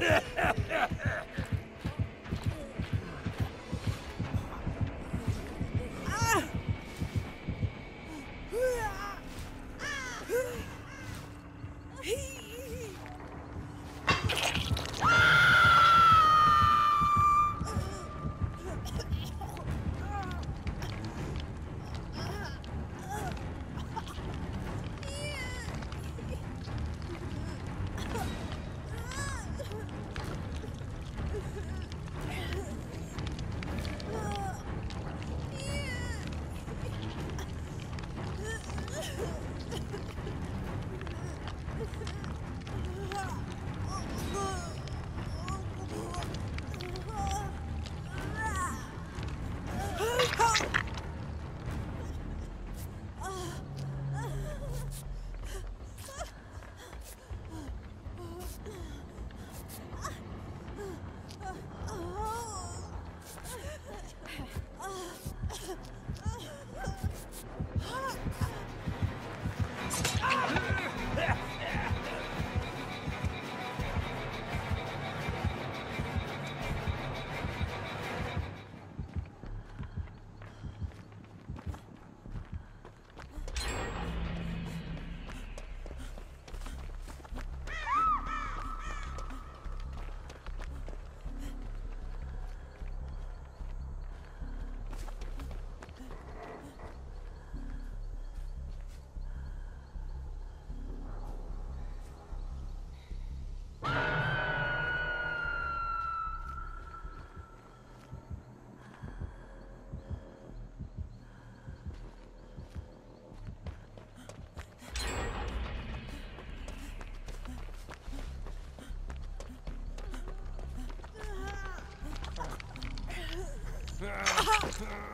Yeah. Ha ha!